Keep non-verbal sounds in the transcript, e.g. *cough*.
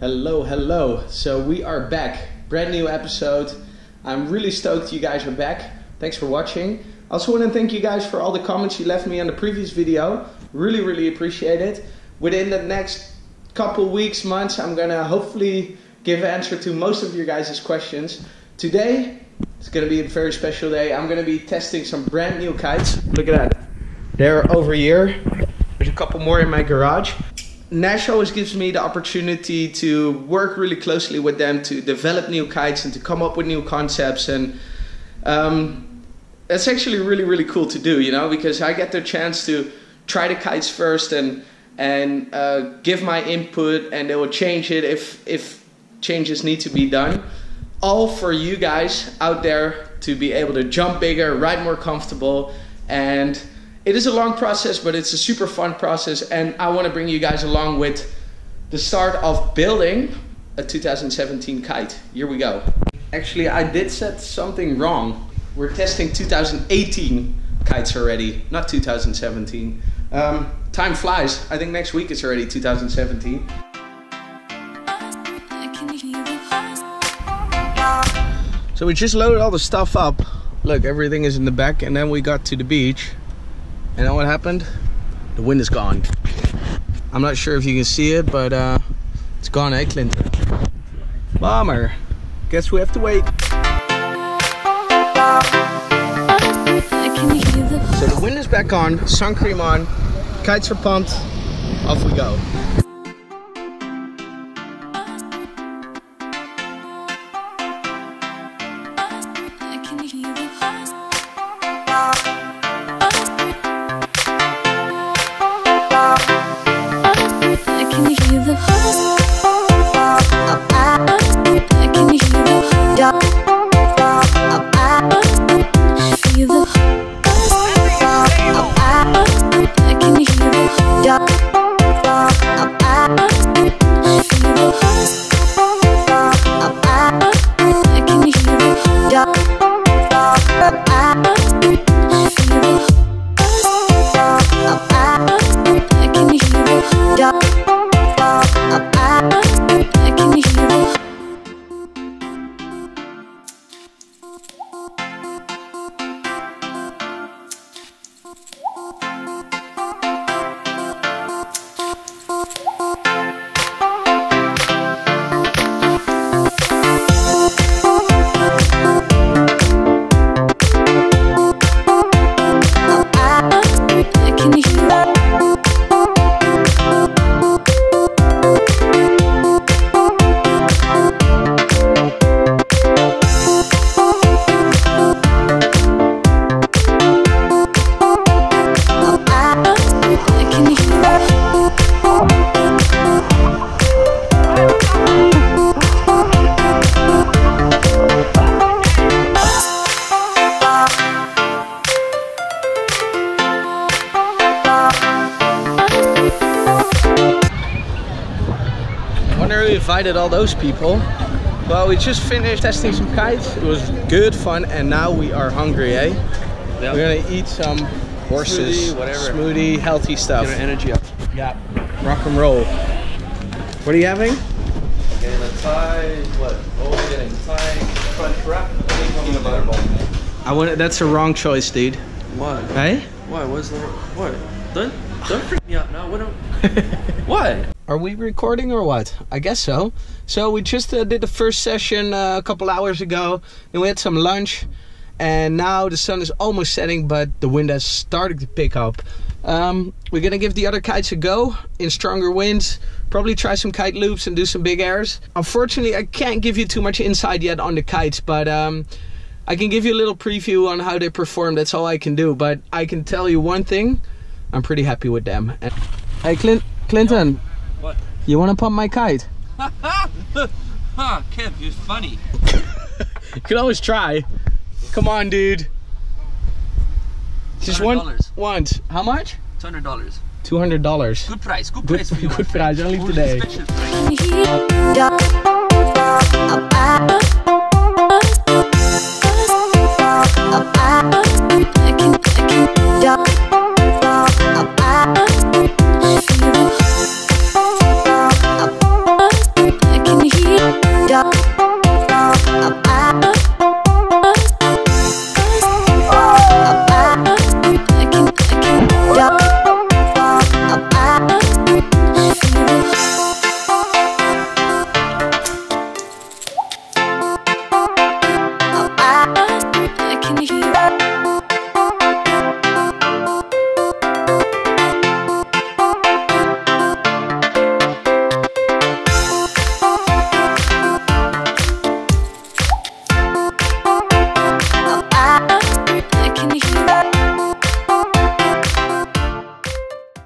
Hello, hello. So we are back. Brand new episode. I'm really stoked you guys are back. Thanks for watching. I also want to thank you guys for all the comments you left me on the previous video. Really, really appreciate it. Within the next couple weeks, months, I'm gonna hopefully give answer to most of your guys' questions. Today, it's gonna be a very special day. I'm gonna be testing some brand new kites. Look at that. They're over here. There's a couple more in my garage. Naish always gives me the opportunity to work really closely with them to develop new kites and to come up with new concepts. And um, it's actually really really cool to do you know because I get the chance to try the kites first and and uh, give my input and they will change it if if changes need to be done. All for you guys out there to be able to jump bigger ride more comfortable and it is a long process, but it's a super fun process, and I want to bring you guys along with the start of building a 2017 kite. Here we go. Actually, I did set something wrong. We're testing 2018 kites already, not 2017. Um, time flies. I think next week it's already 2017. So we just loaded all the stuff up. Look, everything is in the back, and then we got to the beach. And then what happened? The wind is gone. I'm not sure if you can see it, but uh, it's gone, eh, Clinton? Bomber. Guess we have to wait. So the wind is back on, sun cream on, kites are pumped, off we go. Who invited all those people. Well, we just finished testing some kites. It was good fun, and now we are hungry, eh? Yep. We're gonna eat some horses, Smoothie, whatever. smoothie, healthy stuff. Get our energy up. Yeah, rock and roll. What are you having? Getting a Thai, what? Oh, we're getting Thai crunch wrap, peanut butter ball. I want. That's a wrong choice, dude. Why? Hey? Why? What's the what? Don't don't freak me out now. What? Don't, *laughs* why? Are we recording or what? I guess so. So we just uh, did the first session uh, a couple hours ago. and we had some lunch, and now the sun is almost setting, but the wind has started to pick up. Um, we're gonna give the other kites a go in stronger winds. Probably try some kite loops and do some big airs. Unfortunately, I can't give you too much insight yet on the kites, but um, I can give you a little preview on how they perform. That's all I can do. But I can tell you one thing: I'm pretty happy with them. Hey, Clint, Clinton. What? You want to pump my kite? *laughs* Huh, Kev, you're funny. You can always try. Come on, dude. Just one. $200. Once. How much? Two hundred dollars. Two hundred dollars. Good price. Good Good- price for you. *laughs* good friend. price, only Only today.